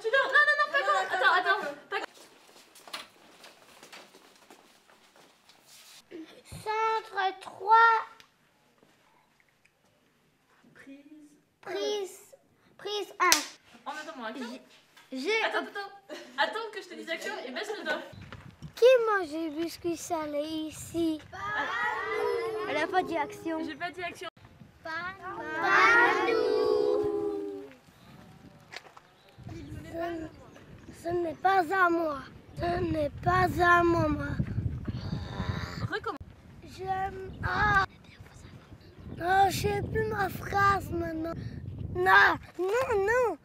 tu dors. Non, non, non, pas non, Attends, attends. attends. Pas... 3. Prise. Prise. Prise 1. En attendant, action. J'ai. Attends, attends. Attends que je te dise action et baisse le dos. Qui mange les biscuits salés ici? Elle a pas dit action. J'ai pas dit action. Pan. Ce n'est pas à moi. Ce n'est pas à moi. Recommence. J'aime. Ah Non, je sais plus ma phrase maintenant. Non, non, non.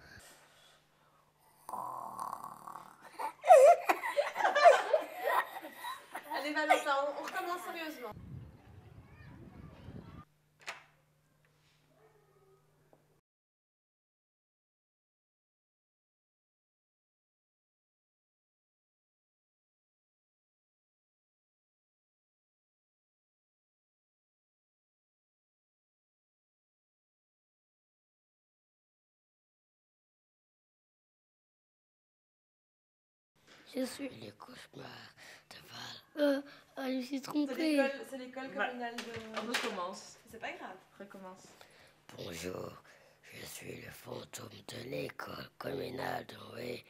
Allez Valentin, on, on recommence sérieusement. Je suis le cauchemar de Val. Euh, ah, je me suis C'est trompée. l'école, c'est l'école Bah, communale de. Recommence. C'est pas grave. Recommence. Bonjour, je suis le fantôme de l'école communale de Rouet.